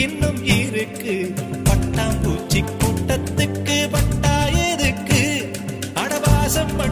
இன்னும் இருக்கு. பட்டாம்பூச்சி கூட்டத்துக்கு பட்டா எதுக்கு? அடவாசம்